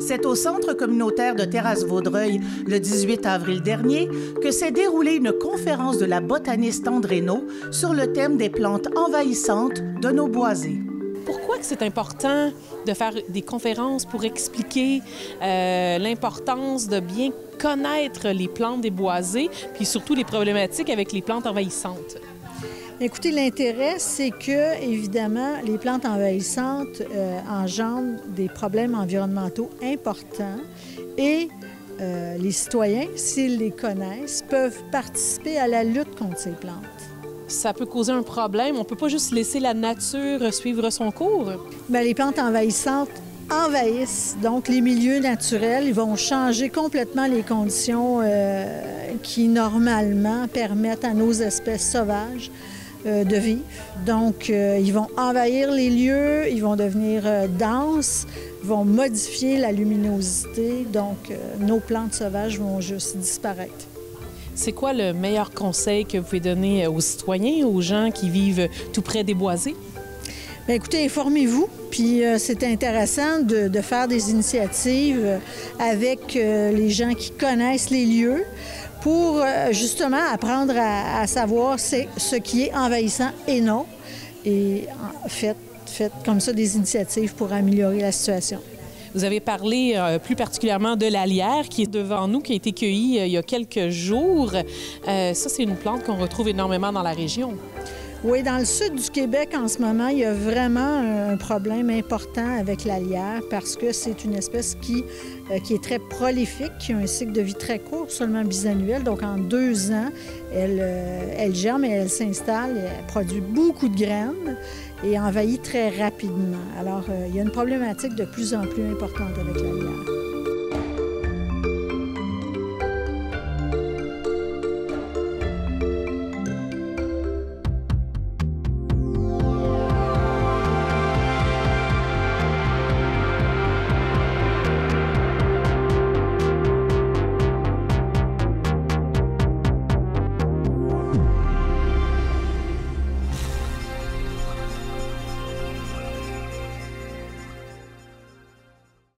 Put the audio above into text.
C'est au Centre communautaire de Terrasse-Vaudreuil, le 18 avril dernier, que s'est déroulée une conférence de la botaniste André sur le thème des plantes envahissantes de nos boisés. Pourquoi que c'est important de faire des conférences pour expliquer euh, l'importance de bien connaître les plantes des boisés, puis surtout les problématiques avec les plantes envahissantes? Écoutez, l'intérêt, c'est que, évidemment, les plantes envahissantes euh, engendrent des problèmes environnementaux importants et euh, les citoyens, s'ils les connaissent, peuvent participer à la lutte contre ces plantes. Ça peut causer un problème. On ne peut pas juste laisser la nature suivre son cours. Bien, les plantes envahissantes envahissent donc les milieux naturels. Ils vont changer complètement les conditions euh, qui, normalement, permettent à nos espèces sauvages de vivre. Donc, euh, ils vont envahir les lieux, ils vont devenir euh, denses, vont modifier la luminosité. Donc, nos plantes sauvages vont juste disparaître. C'est quoi le meilleur conseil que vous pouvez donner aux citoyens, aux gens qui vivent tout près des boisés? Bien, écoutez, informez-vous. Puis c'est intéressant de, faire des initiatives avec les gens qui connaissent les lieux pour euh, justement apprendre à, savoir ce qui est envahissant et non. Et faites, comme ça des initiatives pour améliorer la situation. Vous avez parlé euh, plus particulièrement de la lierre qui est devant nous, qui a été cueillie euh, il y a quelques jours. ça, c'est une plante qu'on retrouve énormément dans la région. Oui, dans le sud du Québec, en ce moment, il y a vraiment un problème important avec la lierre parce que c'est une espèce qui, euh, qui est très prolifique, qui a un cycle de vie très court, seulement bisannuel. Donc, en deux ans, elle, euh, elle germe et elle s'installe, elle produit beaucoup de graines et envahit très rapidement. Alors, euh, il y a une problématique de plus en plus importante avec la lierre.